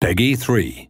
Peggy 3.